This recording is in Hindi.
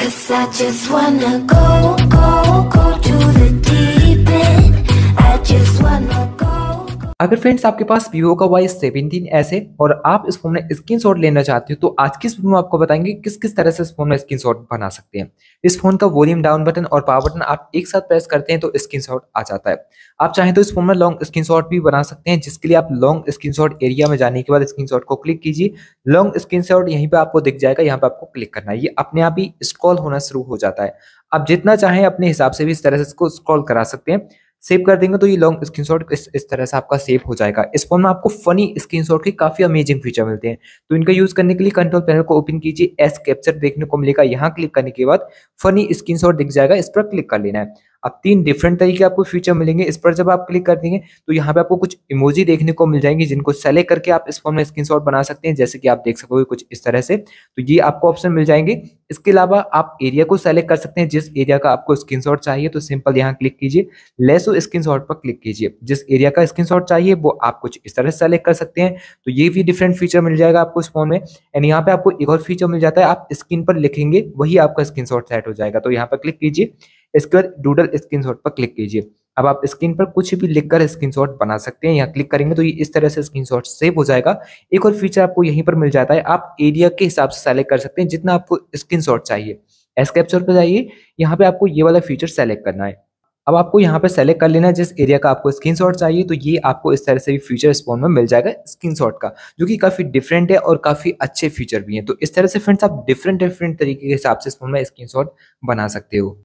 Cause I just wanna go, go, go अगर फ्रेंड्स आपके पास वीवो का वाई सेवनटीन एस है और आप इस फ़ोन में स्क्रीनशॉट लेना चाहते हो तो आज की इस वीडियो में आपको बताएँगे किस किस तरह से इस फ़ोन में स्क्रीनशॉट बना सकते हैं। इस फ़ोन का वॉल्यूम डाउन बटन और पावर बटन आप एक साथ प्रेस करते हैं तो स्क्रीनशॉट आ जाता है। आप चाहें तो इस फ़ोन में लॉन्ग स्क्रीनशॉट भी बना सकते हैं, जिसके लिए आप लॉन्ग स्क्रीनशॉट एरिया में जाने के बाद स्क्रीनशॉट को क्लिक कीजिए। लॉन्ग स्क्रीनशॉट यहीं पर आपको दिख जाएगा, यहाँ पे आपको क्लिक करना है। ये अपने आप ही स्क्रॉल होना शुरू हो जाता है। आप जितना चाहें अपने हिसाब से भी इस तरह से इसको स्क्रॉल करा सकते हैं। सेव कर देंगे तो ये लॉन्ग स्क्रीनशॉट इस इस तरह से आपका सेव हो जाएगा। इस फ़ोन में आपको फनी स्क्रीनशॉट के काफ़ी अमेजिंग फीचर मिलते हैं। तो इनका यूज़ करने के लिए कंट्रोल पैनल को ओपन कीजिए एस कैप्चर देखने को मिलेगा। यहाँ क्लिक करने के बाद फनी स्क्रीनशॉट दिख जाएगा, इस पर क्लिक कर लेना है। अब तीन डिफरेंट तरीके आपको फीचर मिलेंगे, इस पर जब आप क्लिक कर देंगे तो यहाँ पे आपको कुछ इमोजी देखने को मिल जाएँगे जिनको सेलेक्ट करके आप इस फ़ोन में स्क्रीनशॉट बना सकते हैं, जैसे कि आप देख सकोगे कुछ इस तरह से। तो ये आपको ऑप्शन मिल जाएँगे। इसके अलावा आप एरिया को सेलेक्ट कर सकते हैं, जिस एरिया का आपको स्क्रीनशॉट चाहिए तो सिंपल यहाँ क्लिक कीजिए। लेसो स्क्रीनशॉट पर क्लिक कीजिए। जिस एरिया का स्क्रीनशॉट चाहिए, वो आप कुछ इस तरह सेलेक्ट कर सकते हैं। तो ये भी डिफरेंट फीचर मिल जाएगा आपको इस फ़ोन में। एंड यहाँ पे आपको एक और फीचर मिल जाता है, आप स्क्रीन पर लिखेंगे, वही आपका स्क्रीनशॉट सेट हो जाएगा। तो यहाँ पर क्लिक कीजिए। इसके बाद डूडल स्क्रीनशॉट पर क्लिक कीजिए। अब आप स्क्रीन पर कुछ भी लिखकर स्क्रीनशॉट बना सकते हैं यहाँ क्लिक करेंगे तो ये इस तरह से स्क्रीनशॉट सेव हो जाएगा। एक और फीचर आपको यहीं पर मिल जाता है। आप एरिया के हिसाब से सेलेक्ट कर सकते हैं जितना आपको स्क्रीनशॉट चाहिए। एस कैप्चर पर जाइए। यहाँ पे आपको ये वाला फीचर सेलेक्ट करना है। अब आपको यहाँ पे सेलेक्ट कर लेना है। जिस एरिया का आपको स्क्रीनशॉट चाहिए तो ये आपको इस तरह से भी फीचर स्पॉन में मिल जाएगा स्क्रीनशॉट का, जो कि काफ़ी डिफरेंट है और काफ़ी अच्छे फीचर भी हैं। तो इस तरह से फ्रेंड्स आप डिफरेंट डिफरेंट तरीके के हिसाब से इस फ़ोन में स्क्रीनशॉट बना सकते हो।